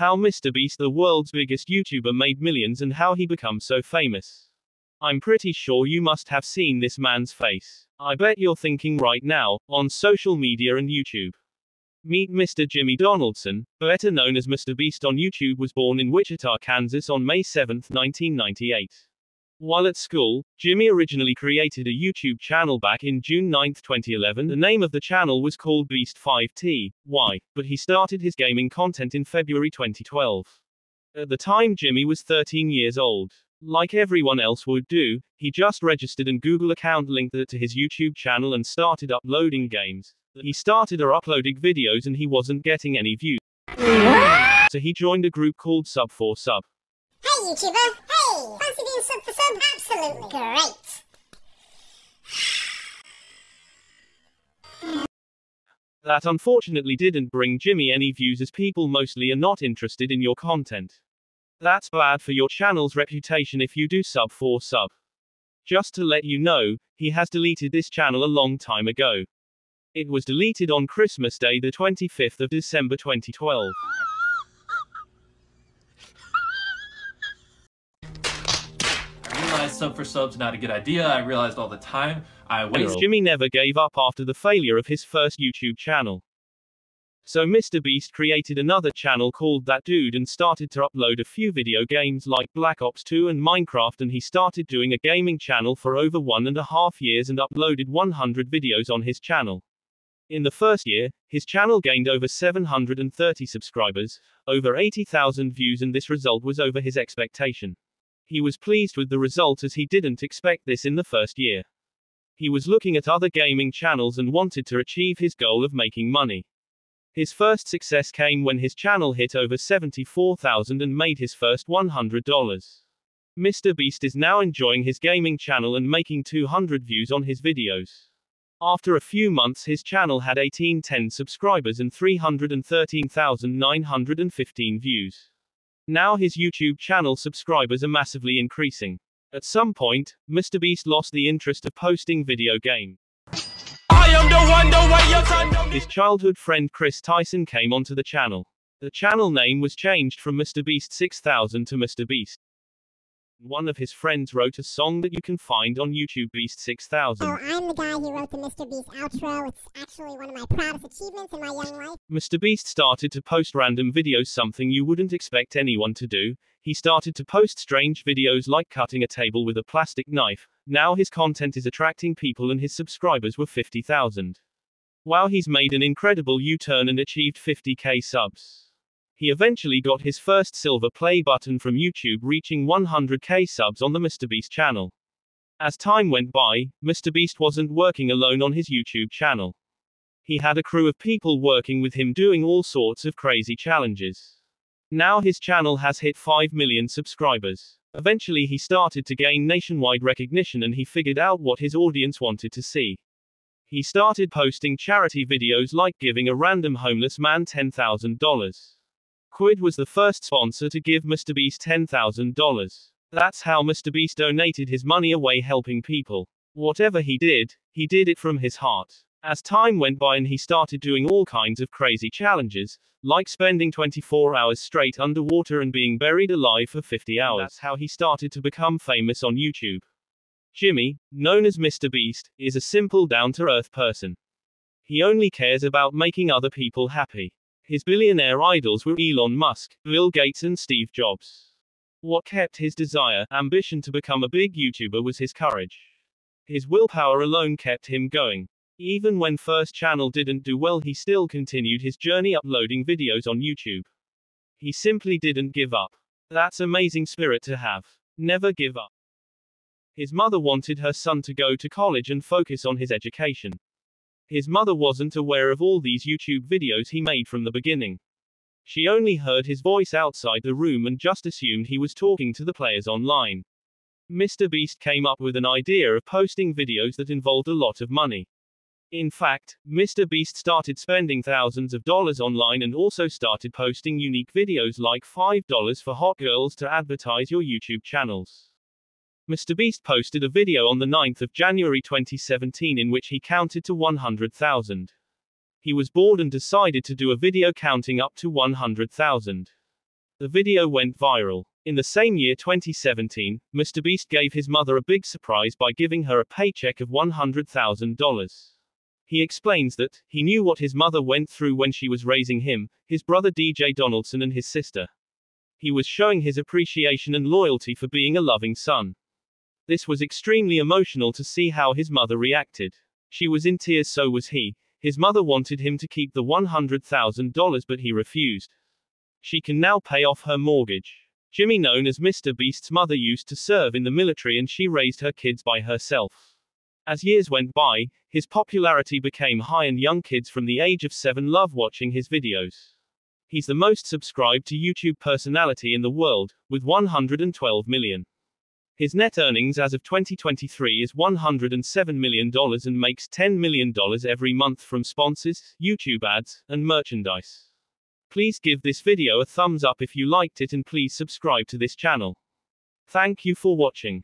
How MrBeast, the world's biggest YouTuber, made millions and how he became so famous. I'm pretty sure you must have seen this man's face. I bet you're thinking right now, on social media and YouTube. Meet Mr. Jimmy Donaldson, better known as MrBeast on YouTube, was born in Wichita, Kansas on May 7, 1998. While at school, Jimmy originally created a YouTube channel back in June 9, 2011. The name of the channel was called Beast 5T, Y, but he started his gaming content in February 2012. At the time, Jimmy was 13 years old. Like everyone else would do, he just registered an Google account linked to his YouTube channel and started uploading games. He started or uploading videos and he wasn't getting any views. So he joined a group called Sub 4 Sub. Hey YouTuber, hey! Fancy being sub for sub? Absolutely great! That unfortunately didn't bring Jimmy any views as people mostly are not interested in your content. That's bad for your channel's reputation if you do sub for sub. Just to let you know, he has deleted this channel a long time ago. It was deleted on Christmas Day the 25th of December 2012. I realized sub for sub's not a good idea. I realized all the time I wasted. Jimmy never gave up after the failure of his first YouTube channel. So Mr. Beast created another channel called That Dude and started to upload a few video games like Black Ops 2 and Minecraft and he started doing a gaming channel for over one and a half years and uploaded 100 videos on his channel. In the first year, his channel gained over 730 subscribers, over 80,000 views and this result was over his expectation. He was pleased with the result as he didn't expect this in the first year. He was looking at other gaming channels and wanted to achieve his goal of making money. His first success came when his channel hit over 74,000 and made his first $100. Mr. Beast is now enjoying his gaming channel and making 200 views on his videos. After a few months his channel had 1810 subscribers and 313,915 views. Now his YouTube channel subscribers are massively increasing. At some point, MrBeast lost the interest of posting video game. His childhood friend Chris Tyson came onto the channel. The channel name was changed from MrBeast 6000 to MrBeast. One of his friends wrote a song that you can find on YouTube Beast 6000. So I'm the guy who wrote the Mr. Beast outro. It's actually one of my proudest achievements in my young life. MrBeast started to post random videos, something you wouldn't expect anyone to do. He started to post strange videos like cutting a table with a plastic knife. Now his content is attracting people and his subscribers were 50,000. Wow, he's made an incredible U-turn and achieved 50k subs. He eventually got his first silver play button from YouTube reaching 100k subs on the MrBeast channel. As time went by, MrBeast wasn't working alone on his YouTube channel. He had a crew of people working with him doing all sorts of crazy challenges. Now his channel has hit 5 million subscribers. Eventually he started to gain nationwide recognition and he figured out what his audience wanted to see. He started posting charity videos like giving a random homeless man $10,000. Quidd was the first sponsor to give MrBeast $10,000. That's how MrBeast donated his money away helping people. Whatever he did, he did it from his heart. As time went by and he started doing all kinds of crazy challenges, like spending 24 hours straight underwater and being buried alive for 50 hours. That's how he started to become famous on YouTube. Jimmy, known as Mr. Beast, is a simple down to earth person. He only cares about making other people happy. His billionaire idols were Elon Musk, Bill Gates, and Steve Jobs. What kept his desire, ambition to become a big YouTuber was his courage. His willpower alone kept him going. Even when First Channel didn't do well, he still continued his journey uploading videos on YouTube. He simply didn't give up. That's amazing spirit to have. Never give up. His mother wanted her son to go to college and focus on his education. His mother wasn't aware of all these YouTube videos he made from the beginning. She only heard his voice outside the room and just assumed he was talking to the players online. Mr. Beast came up with an idea of posting videos that involved a lot of money. In fact, Mr. Beast started spending thousands of dollars online and also started posting unique videos like $5 for hot girls to advertise your YouTube channels. MrBeast posted a video on the 9th of January 2017 in which he counted to 100,000. He was bored and decided to do a video counting up to 100,000. The video went viral. In the same year 2017, MrBeast gave his mother a big surprise by giving her a paycheck of $100,000. He explains that, he knew what his mother went through when she was raising him, his brother DJ Donaldson and his sister. He was showing his appreciation and loyalty for being a loving son. This was extremely emotional to see how his mother reacted. She was in tears, so was he. His mother wanted him to keep the $100,000, but he refused. She can now pay off her mortgage. Jimmy, known as Mr. Beast's mother, used to serve in the military and she raised her kids by herself. As years went by, his popularity became high and young kids from the age of 7 love watching his videos. He's the most subscribed to YouTube personality in the world, with 112 million. His net earnings as of 2023 is $107 million and makes $10 million every month from sponsors, YouTube ads, and merchandise. Please give this video a thumbs up if you liked it and please subscribe to this channel. Thank you for watching.